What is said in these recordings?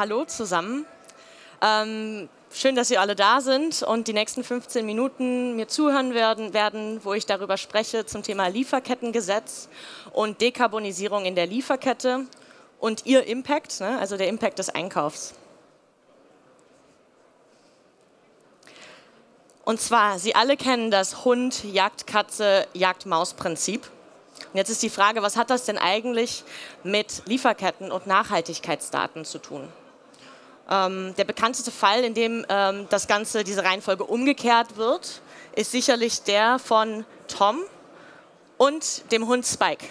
Hallo zusammen. Ähm, schön, dass ihr alle da sind und die nächsten 15 Minuten mir zuhören werden, werden, wo ich darüber spreche zum Thema Lieferkettengesetz und Dekarbonisierung in der Lieferkette und ihr Impact, ne, also der Impact des Einkaufs. Und zwar, Sie alle kennen das Hund, Jagd, Katze, Jagd, Maus-Prinzip. Und jetzt ist die Frage, was hat das denn eigentlich mit Lieferketten und Nachhaltigkeitsdaten zu tun? Ähm, der bekannteste Fall, in dem ähm, das Ganze, diese Reihenfolge umgekehrt wird, ist sicherlich der von Tom und dem Hund Spike.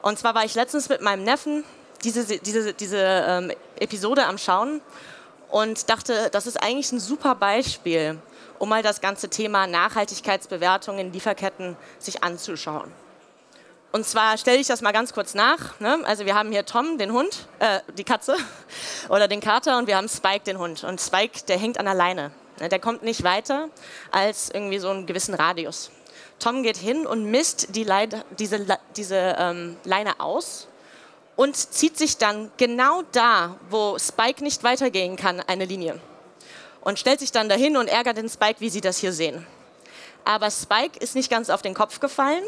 Und zwar war ich letztens mit meinem Neffen diese, diese, diese ähm, Episode am Schauen und dachte, das ist eigentlich ein super Beispiel, um mal das ganze Thema Nachhaltigkeitsbewertung in Lieferketten sich anzuschauen. Und zwar stelle ich das mal ganz kurz nach. Ne? Also wir haben hier Tom, den Hund, äh, die Katze oder den Kater und wir haben Spike, den Hund. Und Spike, der hängt an der Leine. Ne? Der kommt nicht weiter als irgendwie so einen gewissen Radius. Tom geht hin und misst die Leine, diese, diese ähm, Leine aus und zieht sich dann genau da, wo Spike nicht weitergehen kann, eine Linie. Und stellt sich dann dahin und ärgert den Spike, wie Sie das hier sehen. Aber Spike ist nicht ganz auf den Kopf gefallen,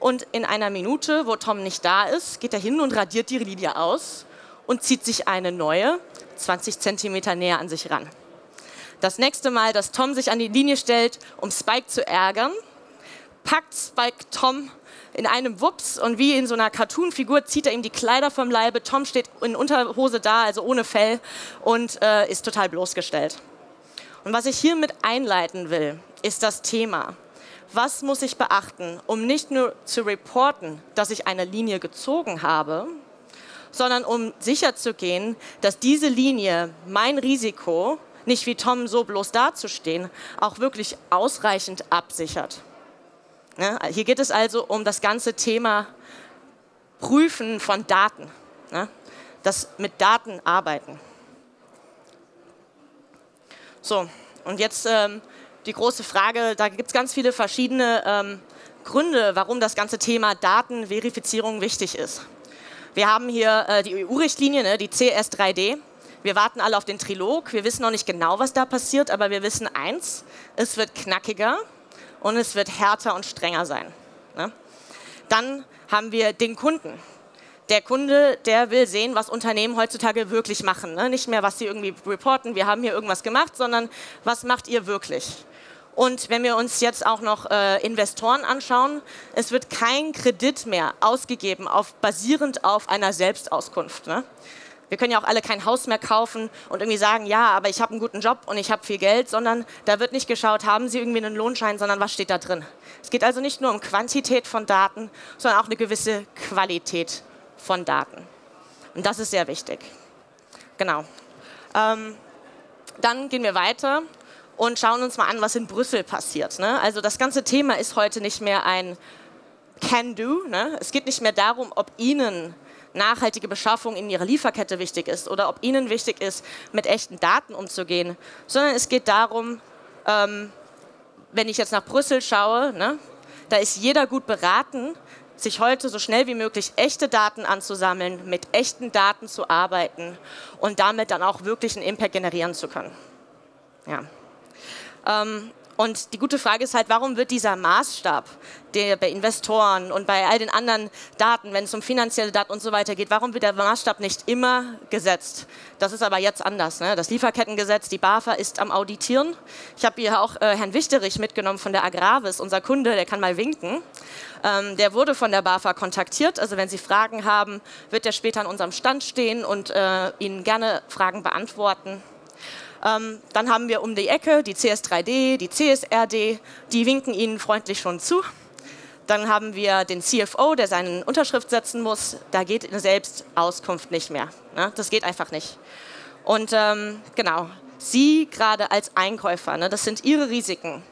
und in einer Minute, wo Tom nicht da ist, geht er hin und radiert die Linie aus und zieht sich eine neue, 20 Zentimeter näher an sich ran. Das nächste Mal, dass Tom sich an die Linie stellt, um Spike zu ärgern, packt Spike Tom in einem Wups und wie in so einer Cartoon-Figur zieht er ihm die Kleider vom Leibe. Tom steht in Unterhose da, also ohne Fell und äh, ist total bloßgestellt. Und was ich hiermit einleiten will, ist das Thema was muss ich beachten, um nicht nur zu reporten, dass ich eine Linie gezogen habe, sondern um sicherzugehen, dass diese Linie mein Risiko, nicht wie Tom so bloß dazustehen, auch wirklich ausreichend absichert. Ja, hier geht es also um das ganze Thema Prüfen von Daten, ja, das mit Daten arbeiten. So, und jetzt ähm, die große Frage, da gibt es ganz viele verschiedene ähm, Gründe, warum das ganze Thema Datenverifizierung wichtig ist. Wir haben hier äh, die EU-Richtlinie, ne, die CS3D. Wir warten alle auf den Trilog. Wir wissen noch nicht genau, was da passiert, aber wir wissen eins, es wird knackiger und es wird härter und strenger sein. Ne? Dann haben wir den Kunden der Kunde, der will sehen, was Unternehmen heutzutage wirklich machen. Ne? Nicht mehr, was sie irgendwie reporten, wir haben hier irgendwas gemacht, sondern was macht ihr wirklich? Und wenn wir uns jetzt auch noch äh, Investoren anschauen, es wird kein Kredit mehr ausgegeben, auf, basierend auf einer Selbstauskunft. Ne? Wir können ja auch alle kein Haus mehr kaufen und irgendwie sagen, ja, aber ich habe einen guten Job und ich habe viel Geld, sondern da wird nicht geschaut, haben Sie irgendwie einen Lohnschein, sondern was steht da drin. Es geht also nicht nur um Quantität von Daten, sondern auch eine gewisse Qualität von Daten. Und das ist sehr wichtig. Genau. Ähm, dann gehen wir weiter und schauen uns mal an, was in Brüssel passiert. Ne? Also das ganze Thema ist heute nicht mehr ein Can-Do. Ne? Es geht nicht mehr darum, ob Ihnen nachhaltige Beschaffung in Ihrer Lieferkette wichtig ist oder ob Ihnen wichtig ist, mit echten Daten umzugehen, sondern es geht darum, ähm, wenn ich jetzt nach Brüssel schaue, ne, da ist jeder gut beraten, sich heute so schnell wie möglich echte Daten anzusammeln, mit echten Daten zu arbeiten und damit dann auch wirklich einen Impact generieren zu können. Ja. Ähm, und die gute Frage ist halt, warum wird dieser Maßstab, der bei Investoren und bei all den anderen Daten, wenn es um finanzielle Daten und so weiter geht, warum wird der Maßstab nicht immer gesetzt? Das ist aber jetzt anders. Ne? Das Lieferkettengesetz, die BAFA ist am Auditieren. Ich habe hier auch äh, Herrn Wichterich mitgenommen von der Agravis, unser Kunde, der kann mal winken. Ähm, der wurde von der BAFA kontaktiert. Also wenn Sie Fragen haben, wird er später an unserem Stand stehen und äh, Ihnen gerne Fragen beantworten. Ähm, dann haben wir um die Ecke die CS3D, die CSRD, die winken Ihnen freundlich schon zu. Dann haben wir den CFO, der seine Unterschrift setzen muss. Da geht eine Selbstauskunft nicht mehr. Ne? Das geht einfach nicht. Und ähm, genau, Sie gerade als Einkäufer, ne, das sind Ihre Risiken.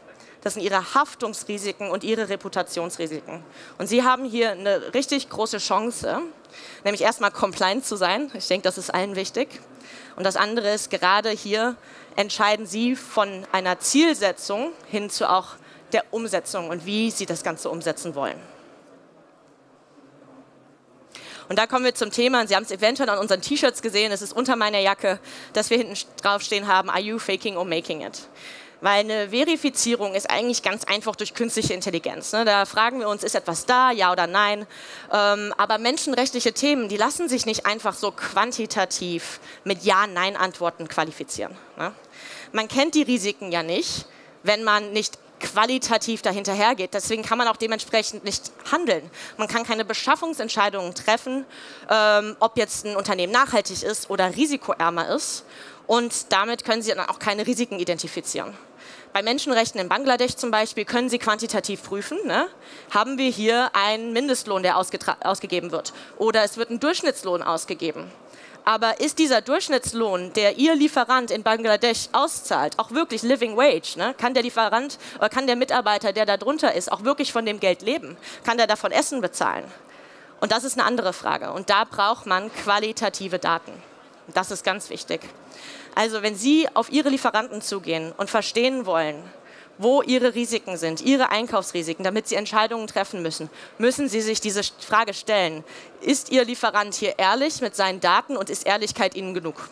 Das sind Ihre Haftungsrisiken und Ihre Reputationsrisiken. Und Sie haben hier eine richtig große Chance, nämlich erstmal compliant zu sein. Ich denke, das ist allen wichtig. Und das andere ist, gerade hier entscheiden Sie von einer Zielsetzung hin zu auch der Umsetzung und wie Sie das Ganze umsetzen wollen. Und da kommen wir zum Thema, Sie haben es eventuell an unseren T-Shirts gesehen, es ist unter meiner Jacke, dass wir hinten draufstehen haben, are you faking or making it? Weil eine Verifizierung ist eigentlich ganz einfach durch künstliche Intelligenz. Ne? Da fragen wir uns, ist etwas da, ja oder nein? Ähm, aber menschenrechtliche Themen, die lassen sich nicht einfach so quantitativ mit Ja-Nein-Antworten qualifizieren. Ne? Man kennt die Risiken ja nicht, wenn man nicht qualitativ dahinterhergeht. Deswegen kann man auch dementsprechend nicht handeln. Man kann keine Beschaffungsentscheidungen treffen, ähm, ob jetzt ein Unternehmen nachhaltig ist oder risikoärmer ist. Und damit können Sie dann auch keine Risiken identifizieren. Bei Menschenrechten in Bangladesch zum Beispiel können Sie quantitativ prüfen, ne? haben wir hier einen Mindestlohn, der ausgegeben wird. Oder es wird ein Durchschnittslohn ausgegeben. Aber ist dieser Durchschnittslohn, der Ihr Lieferant in Bangladesch auszahlt, auch wirklich Living Wage? Ne? Kann der Lieferant oder kann der Mitarbeiter, der da drunter ist, auch wirklich von dem Geld leben? Kann der davon Essen bezahlen? Und das ist eine andere Frage. Und da braucht man qualitative Daten. Das ist ganz wichtig. Also wenn Sie auf Ihre Lieferanten zugehen und verstehen wollen, wo Ihre Risiken sind, Ihre Einkaufsrisiken, damit Sie Entscheidungen treffen müssen, müssen Sie sich diese Frage stellen. Ist Ihr Lieferant hier ehrlich mit seinen Daten und ist Ehrlichkeit Ihnen genug?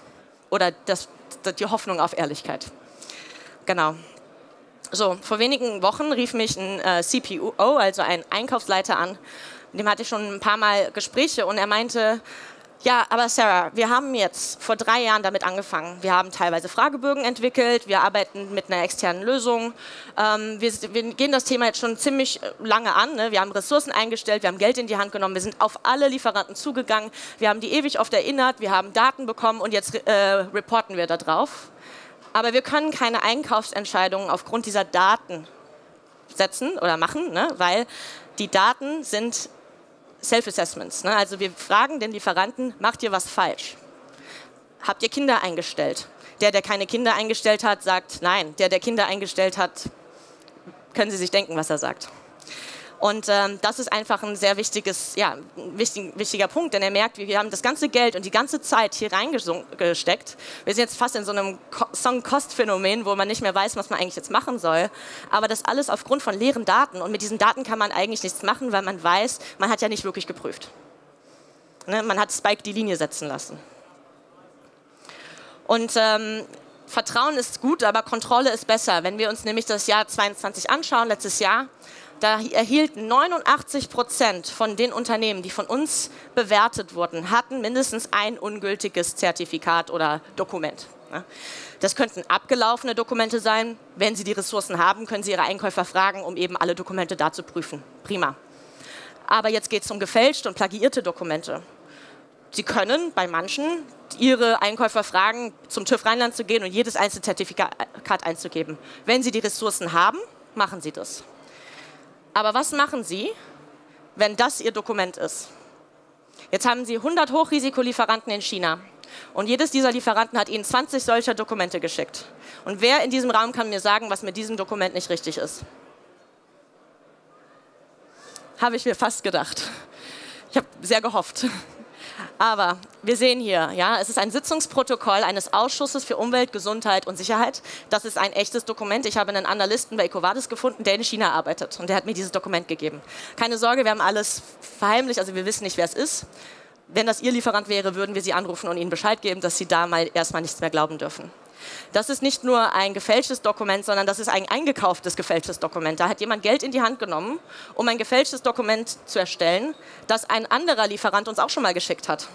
Oder das, die Hoffnung auf Ehrlichkeit? Genau. So, vor wenigen Wochen rief mich ein äh, CPO, also ein Einkaufsleiter an. Dem hatte ich schon ein paar Mal Gespräche und er meinte, ja, aber Sarah, wir haben jetzt vor drei Jahren damit angefangen. Wir haben teilweise Fragebögen entwickelt, wir arbeiten mit einer externen Lösung. Ähm, wir, wir, gehen das Thema jetzt schon ziemlich äh, lange an. Ne? Wir haben Ressourcen eingestellt, wir haben Geld in die Hand genommen, wir sind auf alle Lieferanten zugegangen, wir haben die ewig oft erinnert, wir haben Daten bekommen und jetzt äh, reporten wir darauf. Aber wir können keine Einkaufsentscheidungen aufgrund dieser Daten setzen oder machen, ne? weil die Daten sind Self-Assessments. Ne? Also wir fragen den Lieferanten, macht ihr was falsch? Habt ihr Kinder eingestellt? Der, der keine Kinder eingestellt hat, sagt nein. Der, der Kinder eingestellt hat, können Sie sich denken, was er sagt. Und ähm, das ist einfach ein sehr wichtiges, ja, wichtig, wichtiger Punkt, denn er merkt, wir haben das ganze Geld und die ganze Zeit hier reingesteckt. Wir sind jetzt fast in so einem Song-Cost-Phänomen, wo man nicht mehr weiß, was man eigentlich jetzt machen soll. Aber das alles aufgrund von leeren Daten. Und mit diesen Daten kann man eigentlich nichts machen, weil man weiß, man hat ja nicht wirklich geprüft. Ne? Man hat Spike die Linie setzen lassen. Und ähm, Vertrauen ist gut, aber Kontrolle ist besser. Wenn wir uns nämlich das Jahr 22 anschauen, letztes Jahr, da erhielten 89 Prozent von den Unternehmen, die von uns bewertet wurden, hatten mindestens ein ungültiges Zertifikat oder Dokument. Das könnten abgelaufene Dokumente sein. Wenn Sie die Ressourcen haben, können Sie Ihre Einkäufer fragen, um eben alle Dokumente da zu prüfen. Prima. Aber jetzt geht es um gefälschte und plagiierte Dokumente. Sie können bei manchen Ihre Einkäufer fragen, zum TÜV Rheinland zu gehen und jedes einzelne Zertifikat einzugeben. Wenn Sie die Ressourcen haben, machen Sie das. Aber was machen Sie, wenn das Ihr Dokument ist? Jetzt haben Sie 100 Hochrisikolieferanten in China. Und jedes dieser Lieferanten hat Ihnen 20 solcher Dokumente geschickt. Und wer in diesem Raum kann mir sagen, was mit diesem Dokument nicht richtig ist? Habe ich mir fast gedacht. Ich habe sehr gehofft. Aber wir sehen hier, ja, es ist ein Sitzungsprotokoll eines Ausschusses für Umwelt, Gesundheit und Sicherheit. Das ist ein echtes Dokument. Ich habe einen Analysten bei EcoVadis gefunden, der in China arbeitet und der hat mir dieses Dokument gegeben. Keine Sorge, wir haben alles verheimlicht, also wir wissen nicht, wer es ist. Wenn das Ihr Lieferant wäre, würden wir Sie anrufen und Ihnen Bescheid geben, dass Sie da mal erstmal nichts mehr glauben dürfen. Das ist nicht nur ein gefälschtes Dokument, sondern das ist ein eingekauftes gefälschtes Dokument. Da hat jemand Geld in die Hand genommen, um ein gefälschtes Dokument zu erstellen, das ein anderer Lieferant uns auch schon mal geschickt hat.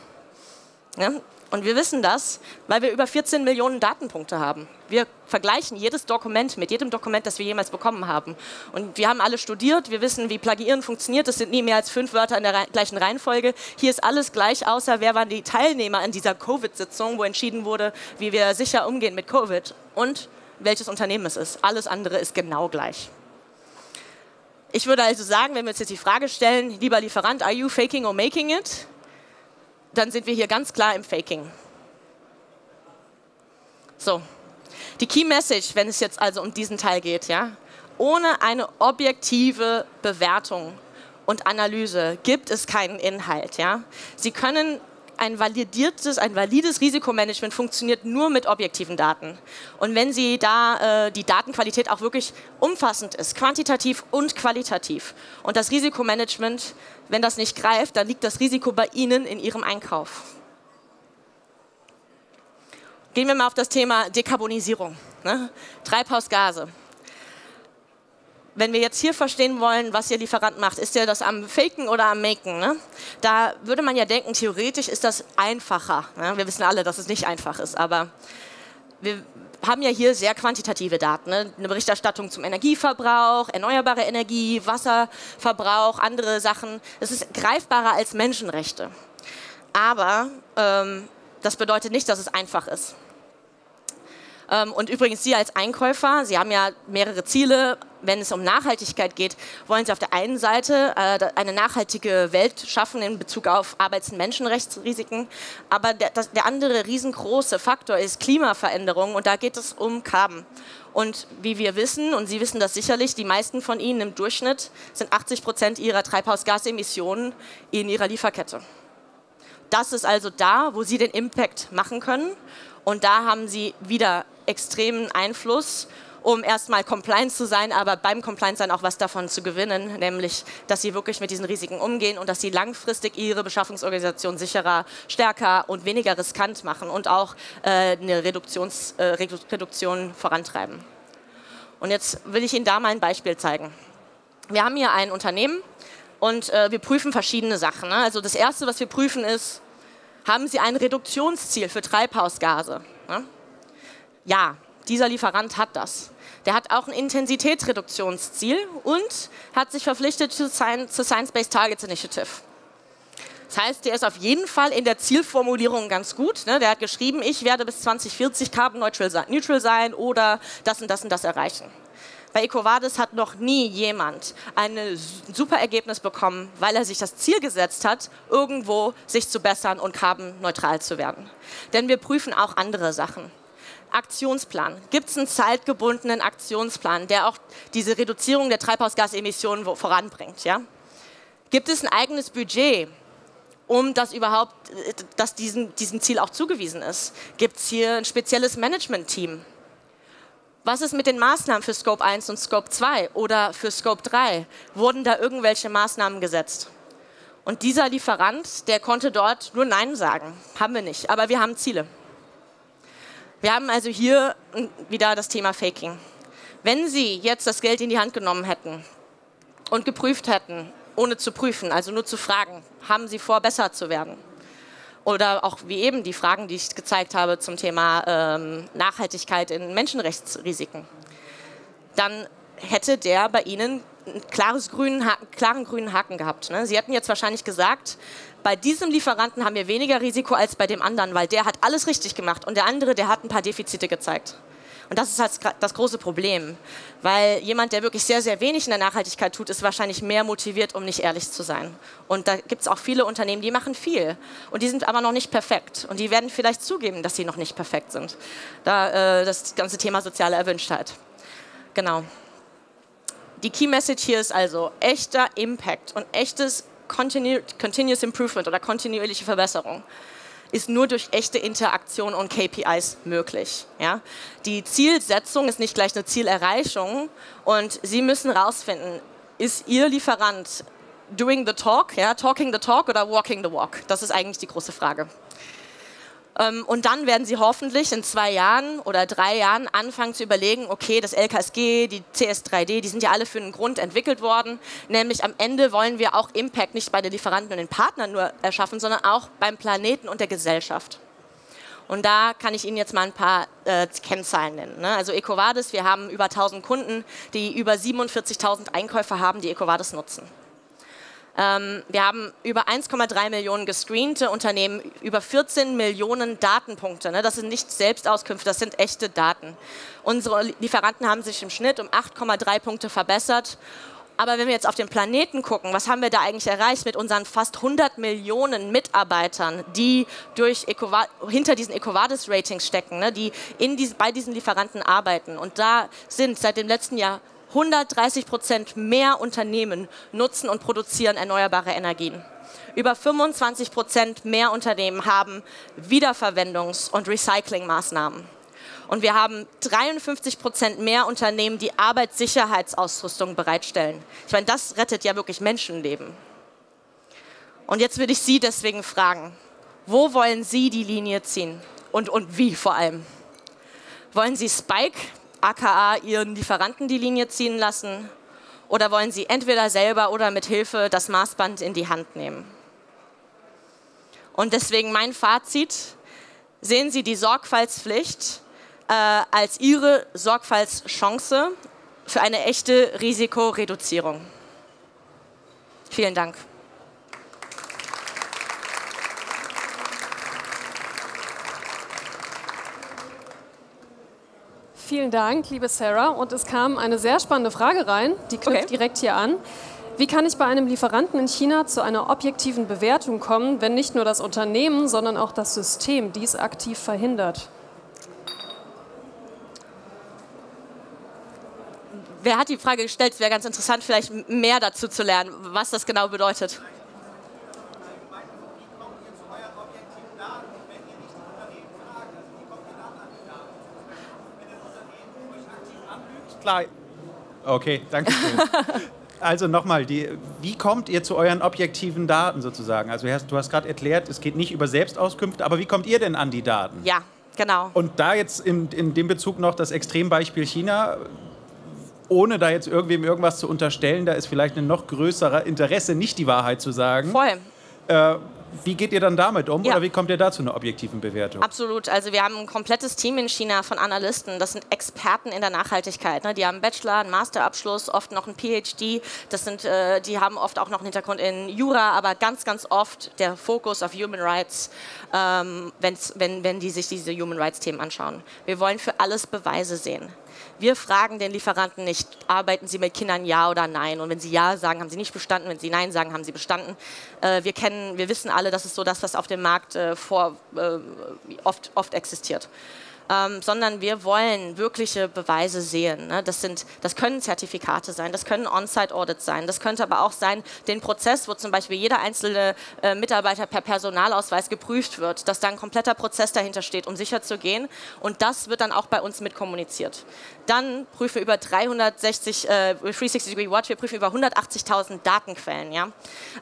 Ja? Und wir wissen das, weil wir über 14 Millionen Datenpunkte haben. Wir vergleichen jedes Dokument mit jedem Dokument, das wir jemals bekommen haben. Und wir haben alle studiert, wir wissen, wie Plagiieren funktioniert. Es sind nie mehr als fünf Wörter in der gleichen Reihenfolge. Hier ist alles gleich, außer wer waren die Teilnehmer in dieser Covid-Sitzung, wo entschieden wurde, wie wir sicher umgehen mit Covid und welches Unternehmen es ist. Alles andere ist genau gleich. Ich würde also sagen, wenn wir uns jetzt die Frage stellen, lieber Lieferant, are you faking or making it? Dann sind wir hier ganz klar im Faking. So, die Key Message, wenn es jetzt also um diesen Teil geht, ja, ohne eine objektive Bewertung und Analyse gibt es keinen Inhalt. Ja? Sie können ein validiertes, ein valides Risikomanagement funktioniert nur mit objektiven Daten. Und wenn Sie da äh, die Datenqualität auch wirklich umfassend ist, quantitativ und qualitativ, und das Risikomanagement, wenn das nicht greift, dann liegt das Risiko bei Ihnen in Ihrem Einkauf. Gehen wir mal auf das Thema Dekarbonisierung, ne? Treibhausgase wenn wir jetzt hier verstehen wollen, was Ihr Lieferant macht, ist er das am Faken oder am Maken? Ne? Da würde man ja denken, theoretisch ist das einfacher. Ne? Wir wissen alle, dass es nicht einfach ist, aber wir haben ja hier sehr quantitative Daten. Ne? Eine Berichterstattung zum Energieverbrauch, erneuerbare Energie, Wasserverbrauch, andere Sachen. Es ist greifbarer als Menschenrechte. Aber ähm, das bedeutet nicht, dass es einfach ist. Ähm, und übrigens, Sie als Einkäufer, Sie haben ja mehrere Ziele. Wenn es um Nachhaltigkeit geht, wollen Sie auf der einen Seite äh, eine nachhaltige Welt schaffen in Bezug auf Arbeits- und Menschenrechtsrisiken. Aber der, andere riesengroße Faktor ist Klimaveränderung und da geht es um Carbon. Und wie wir wissen, und Sie wissen das sicherlich, die meisten von Ihnen im Durchschnitt sind 80 Prozent ihrer Treibhausgasemissionen in ihrer Lieferkette. Das ist also da, wo Sie den Impact machen können. Und da haben Sie wieder extremen Einfluss, um erstmal compliant zu sein, aber beim Compliant sein auch was davon zu gewinnen, nämlich, dass sie wirklich mit diesen Risiken umgehen und dass sie langfristig ihre Beschaffungsorganisation sicherer, stärker und weniger riskant machen und auch äh, eine Reduktions, äh, Reduktion vorantreiben. Und jetzt will ich Ihnen da mal ein Beispiel zeigen. Wir haben hier ein Unternehmen und äh, wir prüfen verschiedene Sachen. Ne? Also das Erste, was wir prüfen, ist, haben Sie ein Reduktionsziel für Treibhausgase? Ne? Ja, dieser Lieferant hat das. Der hat auch ein Intensitätsreduktionsziel und hat sich verpflichtet zur Science-Based Targets Initiative. Das heißt, der ist auf jeden Fall in der Zielformulierung ganz gut. Ne? Der hat geschrieben, ich werde bis 2040 carbon neutral sein oder das und das und das erreichen. Bei EcoVadis hat noch nie jemand ein super Ergebnis bekommen, weil er sich das Ziel gesetzt hat, irgendwo sich zu bessern und carbon-neutral zu werden. Denn wir prüfen auch andere Sachen. Aktionsplan. Gibt es einen zeitgebundenen Aktionsplan, der auch diese Reduzierung der Treibhausgasemissionen voranbringt? Ja? Gibt es ein eigenes Budget, um das überhaupt, dass diesem, diesem Ziel auch zugewiesen ist? Gibt es hier ein spezielles Management-Team? Was ist mit den Maßnahmen für Scope 1 und Scope 2 oder für Scope 3? Wurden da irgendwelche Maßnahmen gesetzt? Und dieser Lieferant, der konnte dort nur Nein sagen. Haben wir nicht, aber wir haben Ziele. Wir haben also hier wieder das Thema Faking. Wenn Sie jetzt das Geld in die Hand genommen hätten und geprüft hätten, ohne zu prüfen, also nur zu fragen, haben Sie vor, besser zu werden? Oder auch wie eben die Fragen, die ich gezeigt habe zum Thema ähm, Nachhaltigkeit in Menschenrechtsrisiken. Dann hätte der bei Ihnen einen klaren grünen Haken gehabt. Ne? Sie hätten jetzt wahrscheinlich gesagt, bei diesem Lieferanten haben wir weniger Risiko als bei dem anderen, weil der hat alles richtig gemacht und der andere, der hat ein paar Defizite gezeigt. Und das ist halt das große Problem, weil jemand, der wirklich sehr, sehr wenig in der Nachhaltigkeit tut, ist wahrscheinlich mehr motiviert, um nicht ehrlich zu sein. Und da gibt es auch viele Unternehmen, die machen viel und die sind aber noch nicht perfekt. Und die werden vielleicht zugeben, dass sie noch nicht perfekt sind. Da, äh, das ganze Thema soziale Erwünschtheit. Genau. Die Key Message hier ist also echter Impact und echtes Continu Continuous Improvement oder kontinuierliche Verbesserung ist nur durch echte Interaktion und KPIs möglich. Ja? Die Zielsetzung ist nicht gleich eine Zielerreichung und Sie müssen herausfinden, ist Ihr Lieferant doing the talk, ja, talking the talk oder walking the walk? Das ist eigentlich die große Frage. Ähm, und dann werden Sie hoffentlich in zwei Jahren oder drei Jahren anfangen zu überlegen, okay, das LKSG, die CS3D, die sind ja alle für einen Grund entwickelt worden. Nämlich am Ende wollen wir auch Impact nicht bei den Lieferanten und den Partnern nur erschaffen, sondern auch beim Planeten und der Gesellschaft. Und da kann ich Ihnen jetzt mal ein paar äh, Kennzahlen nennen. Ne? Also EcoVadis, wir haben über 1000 Kunden, die über 47.000 Einkäufer haben, die EcoVadis nutzen. Ähm, wir haben über 1,3 Millionen gescreente Unternehmen, über 14 Millionen Datenpunkte. Ne? Das sind nicht Selbstauskünfte, das sind echte Daten. Unsere Lieferanten haben sich im Schnitt um 8,3 Punkte verbessert. Aber wenn wir jetzt auf den Planeten gucken, was haben wir da eigentlich erreicht mit unseren fast 100 Millionen Mitarbeitern, die durch Ecova hinter diesen EcoVadis-Ratings stecken, ne, die in diesen, bei diesen Lieferanten arbeiten. Und da sind seit dem letzten Jahr 130 Prozent mehr Unternehmen nutzen und produzieren erneuerbare Energien. Über 25 Prozent mehr Unternehmen haben Wiederverwendungs- und Recyclingmaßnahmen. Und wir haben 53 Prozent mehr Unternehmen, die Arbeitssicherheitsausrüstung bereitstellen. Ich meine, das rettet ja wirklich Menschenleben. Und jetzt würde ich Sie deswegen fragen, wo wollen Sie die Linie ziehen? Und, und wie vor allem? Wollen Sie Spike, aka Ihren Lieferanten, die Linie ziehen lassen? Oder wollen Sie entweder selber oder mit Hilfe das Maßband in die Hand nehmen? Und deswegen mein Fazit, sehen Sie die Sorgfaltspflicht äh, als Ihre Sorgfaltschance für eine echte Risikoreduzierung. Vielen Dank. Vielen Dank, liebe Sarah. Und es kam eine sehr spannende Frage rein, die knüpft okay. direkt hier an. Wie kann ich bei einem Lieferanten in China zu einer objektiven Bewertung kommen, wenn nicht nur das Unternehmen, sondern auch das System dies aktiv verhindert? Wer hat die Frage gestellt? Es wäre ganz interessant, vielleicht mehr dazu zu lernen, was das genau bedeutet. Klar. Okay, danke schön. Also nochmal, wie kommt ihr zu euren objektiven Daten sozusagen? Also du hast gerade erklärt, es geht nicht über Selbstauskünfte, aber wie kommt ihr denn an die Daten? Ja, genau. Und da jetzt in, in dem Bezug noch das Extrembeispiel China, ohne da jetzt irgendwem irgendwas zu unterstellen, da ist vielleicht ein noch größerer Interesse, nicht die Wahrheit zu sagen. Voll. Äh, wie geht ihr dann damit um ja. oder wie kommt ihr da zu einer objektiven Bewertung? Absolut. Also wir haben ein komplettes Team in China von Analysten. Das sind Experten in der Nachhaltigkeit. Ne? Die haben einen Bachelor, einen Masterabschluss, oft noch einen PhD. Das sind, äh, die haben oft auch noch einen Hintergrund in Jura, aber ganz, ganz oft der Fokus auf Human Rights, ähm, wenn, wenn die sich diese Human Rights Themen anschauen. Wir wollen für alles Beweise sehen. Wir fragen den Lieferanten nicht, arbeiten Sie mit Kindern ja oder nein? Und wenn Sie ja sagen, haben Sie nicht bestanden. Wenn Sie nein sagen, haben Sie bestanden. Äh, wir kennen, wir wissen alle, das ist so das, was auf dem Markt äh, vor, äh, oft, oft existiert ähm, sondern wir wollen wirkliche Beweise sehen. Ne? Das, sind, das können Zertifikate sein, das können On-Site-Audits sein, das könnte aber auch sein, den Prozess, wo zum Beispiel jeder einzelne äh, Mitarbeiter per Personalausweis geprüft wird, dass da ein kompletter Prozess dahinter steht, um sicher zu gehen. Und das wird dann auch bei uns mit kommuniziert. Dann prüfen wir über 360, äh, 360 Degree Watch, wir prüfen über 180.000 Datenquellen. Ja?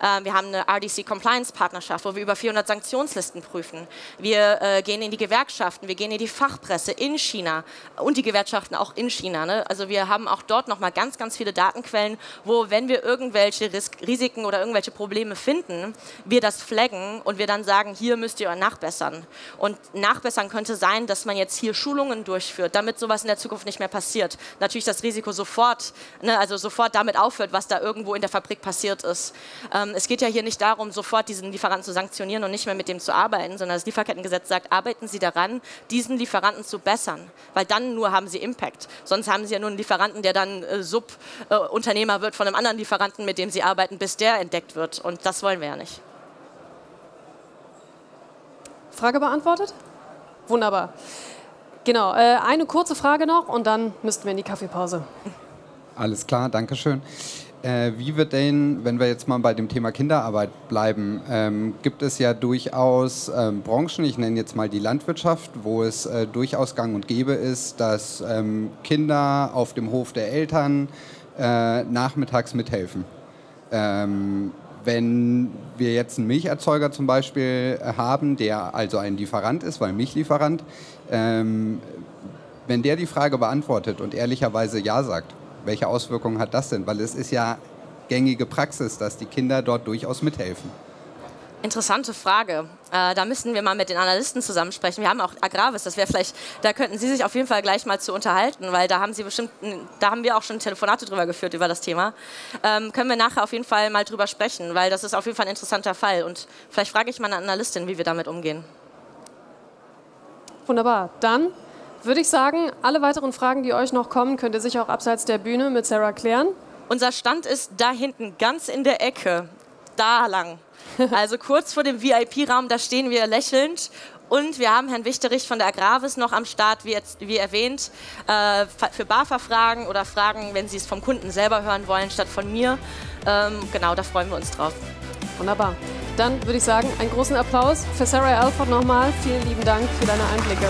Äh, wir haben eine RDC Compliance Partnerschaft, wo wir über 400 Sanktionslisten prüfen. Wir äh, gehen in die Gewerkschaften, wir gehen in die Fach Fachpresse in China und die Gewerkschaften auch in China. Ne? Also wir haben auch dort nochmal ganz, ganz viele Datenquellen, wo, wenn wir irgendwelche Ris Risiken oder irgendwelche Probleme finden, wir das flaggen und wir dann sagen, hier müsst ihr nachbessern. Und nachbessern könnte sein, dass man jetzt hier Schulungen durchführt, damit sowas in der Zukunft nicht mehr passiert. Natürlich das Risiko sofort, ne, also sofort damit aufhört, was da irgendwo in der Fabrik passiert ist. Ähm, es geht ja hier nicht darum, sofort diesen Lieferanten zu sanktionieren und nicht mehr mit dem zu arbeiten, sondern das Lieferkettengesetz sagt, arbeiten Sie daran, diesen Lieferanten Lieferanten zu bessern, weil dann nur haben sie Impact. Sonst haben sie ja nur einen Lieferanten, der dann äh, Subunternehmer äh, wird von einem anderen Lieferanten, mit dem sie arbeiten, bis der entdeckt wird. Und das wollen wir ja nicht. Frage beantwortet? Wunderbar. Genau, äh, eine kurze Frage noch und dann müssten wir in die Kaffeepause. Alles klar, danke schön. Äh, wie wird denn, wenn wir jetzt mal bei dem Thema Kinderarbeit bleiben, ähm, gibt es ja durchaus ähm, Branchen, ich nenne jetzt mal die Landwirtschaft, wo es äh, durchaus gang und gäbe ist, dass ähm, Kinder auf dem Hof der Eltern äh, nachmittags mithelfen. Wenn wir jetzt einen Milcherzeuger zum Beispiel äh, haben, der also ein Lieferant ist, weil Milchlieferant, ähm, wenn der die Frage beantwortet und ehrlicherweise Ja sagt, welche Auswirkungen hat das denn? Weil es ist ja gängige Praxis, dass die Kinder dort durchaus mithelfen. Interessante Frage. Äh, da müssen wir mal mit den Analysten zusammensprechen. Wir haben auch Agravis, das wäre vielleicht, da könnten Sie sich auf jeden Fall gleich mal zu unterhalten, weil da haben Sie bestimmt, da haben wir auch schon Telefonate drüber geführt über das Thema. Ähm, können wir nachher auf jeden Fall mal drüber sprechen, weil das ist auf jeden Fall ein interessanter Fall. Und vielleicht frage ich mal eine Analystin, wie wir damit umgehen. Wunderbar. Dann würde ich sagen, alle weiteren Fragen, die euch noch kommen, könnt ihr sicher auch abseits der Bühne mit Sarah klären. Unser Stand ist da hinten, ganz in der Ecke, da lang. Also kurz vor dem VIP-Raum, da stehen wir lächelnd. Und wir haben Herrn Wichterich von der Agravis noch am Start, wie, jetzt, wie erwähnt, äh, für BAFA-Fragen oder Fragen, wenn Sie es vom Kunden selber hören wollen, statt von mir. Ähm, genau, da freuen wir uns drauf. Wunderbar. Dann würde ich sagen, einen großen Applaus für Sarah Alford nochmal. Vielen lieben Dank für deine Einblicke.